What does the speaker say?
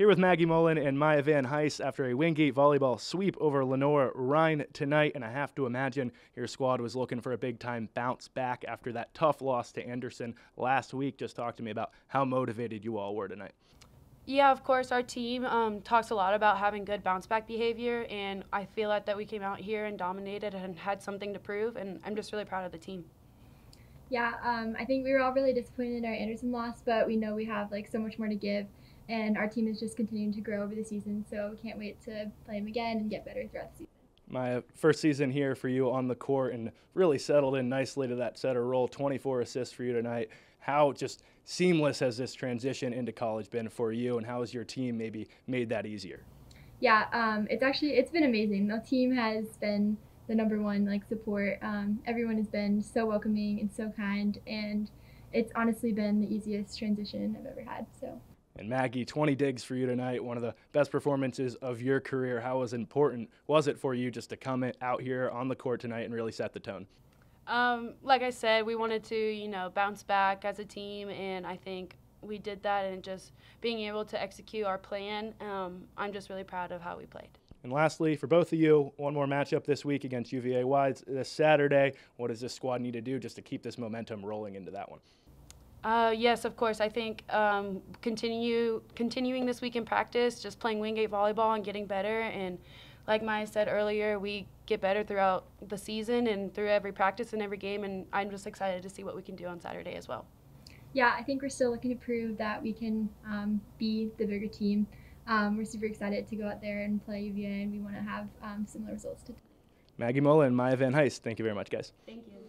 Here with Maggie Mullen and Maya Van Heyst after a Wingate volleyball sweep over Lenoir Rhyne tonight. And I have to imagine your squad was looking for a big time bounce back after that tough loss to Anderson last week. Just talk to me about how motivated you all were tonight. Yeah, of course. Our team um, talks a lot about having good bounce back behavior, and I feel like that we came out here and dominated and had something to prove, and I'm just really proud of the team. Yeah, um, I think we were all really disappointed in our Anderson loss, but we know we have like so much more to give and our team is just continuing to grow over the season. So we can't wait to play them again and get better throughout the season. My first season here for you on the court and really settled in nicely to that setter role. 24 assists for you tonight. How just seamless has this transition into college been for you, and how has your team maybe made that easier? Yeah, um, it's actually it's been amazing. The team has been the number one like support. Um, everyone has been so welcoming and so kind, and it's honestly been the easiest transition I've ever had. So and Maggie, 20 digs for you tonight, one of the best performances of your career. How was important was it for you just to come out here on the court tonight and really set the tone? Um, like I said, we wanted to, you know, bounce back as a team, and I think we did that. And just being able to execute our plan, um, I'm just really proud of how we played. And lastly, for both of you, one more matchup this week against UVA Wise this Saturday. What does this squad need to do just to keep this momentum rolling into that one? Uh, yes, of course. I think um, continue continuing this week in practice, just playing Wingate volleyball and getting better. And like Maya said earlier, we get better throughout the season and through every practice and every game. And I'm just excited to see what we can do on Saturday as well. Yeah, I think we're still looking to prove that we can um, be the bigger team. Um, we're super excited to go out there and play UVA, and we want to have um, similar results to. Maggie Mullen and Maya Van Heyst, thank you very much, guys. Thank you.